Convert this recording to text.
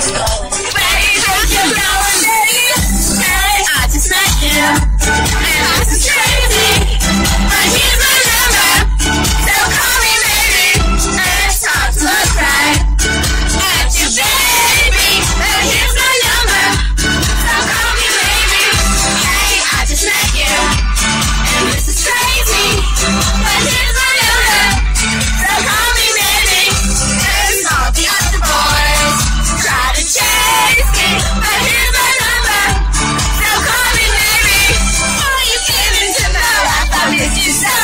Stop. It's